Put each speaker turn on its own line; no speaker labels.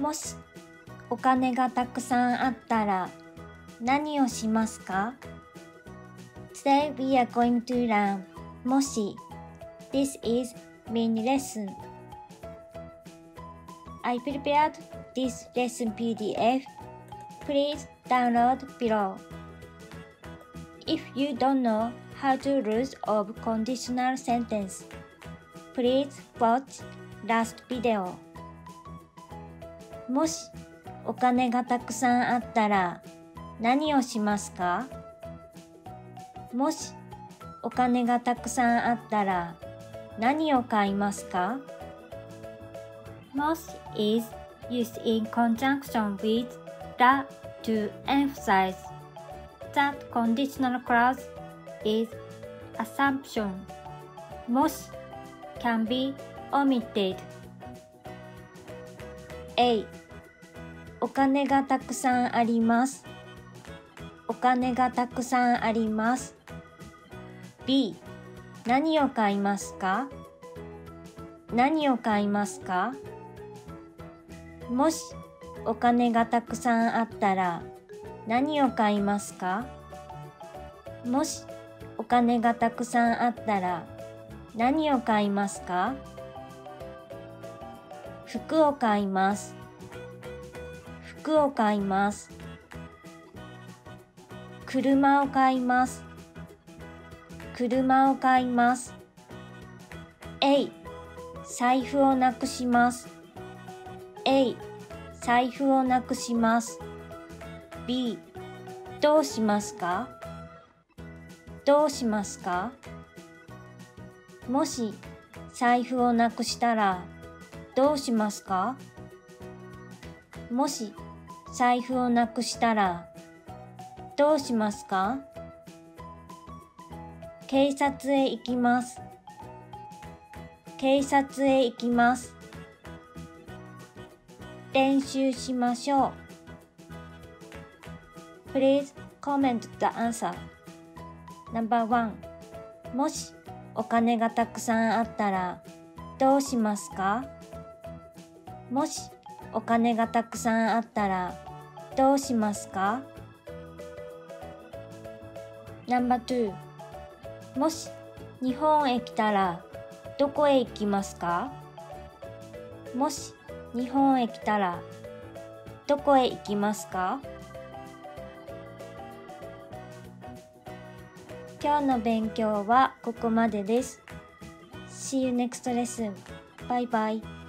もしお金がたくさんあったら何をしますか Today we are going to learn もし This is mini lesson. I prepared this lesson PDF. Please download below. If you don't know how to use of conditional sentence, please watch last video. もしお金がたくさんあったら何をしますかもしお金がたくさんあったら何を買いますか Most is used in conjunction with the to emphasize that conditional clause is assumption. もし can be omitted. A お金がたくさんあります。お金がたくさんあります。B 何を買いますか？何を買いますか？もしお金がたくさんあったら何を買いますか？もしお金がたくさんあったら何を買いますか？服を買います。服を買います。車を買います。車を買います。A 財布をなくします。A 財布をなくします。B どうしますか？どうしますか？もし財布をなくしたらどうしますか？もし財布をなくしたらどうしますか？警察へ行きます。警察へ行きます。練習しましょう。Please comment the answer. Number one もしお金がたくさんあったらどうしますか？もしお金がたくさんあったらどうしますか？Number two もし日本へ来たらどこへ行きますか？もし日本へ来たらどこへ行きますか？今日の勉強はここまでです。See you next lesson. Bye bye.